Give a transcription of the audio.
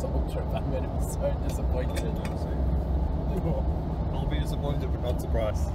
this ultra, I'm going to be so disappointed. I'll be disappointed but not surprised.